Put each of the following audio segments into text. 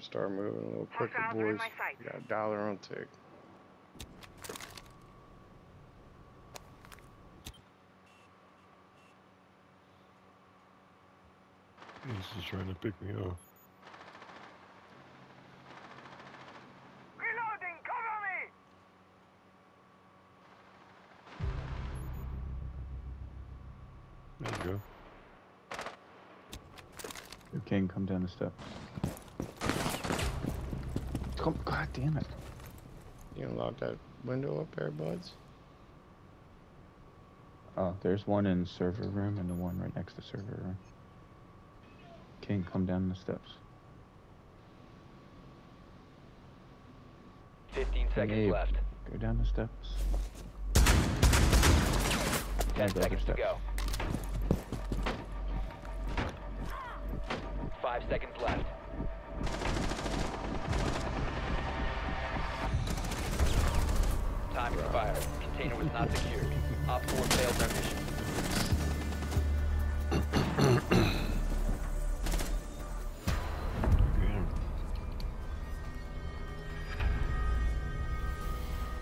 start moving a little quicker, Hostiles are in boys. We got a dollar on tick. He's just trying to pick me up. Reloading, cover me! There you go. You can come down the steps. Come, God damn it. You unlock that window up there, buds? Oh, there's one in server room and the one right next to server room. King, come down the steps. 15 seconds Abe. left. Go down the steps. 10 Down the other seconds to go. 5 seconds left. Time expired. Container was not secured. Op 4 failed their mission.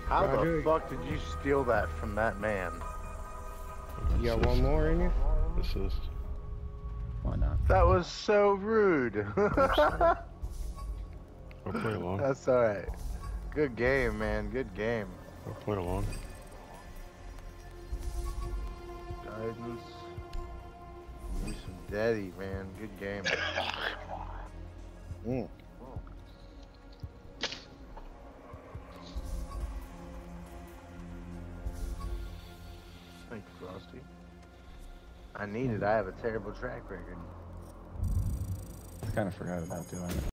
How Roger. the fuck did you steal that from that man? You got one more in you? Assist. Why not? That was so rude. sorry. I'll play along. That's alright. Good game, man. Good game. I'll play along. Guidance. You some daddy, man. Good game. Mm. Thank you, Frosty. I need it. I have a terrible track record. I kind of forgot about doing it.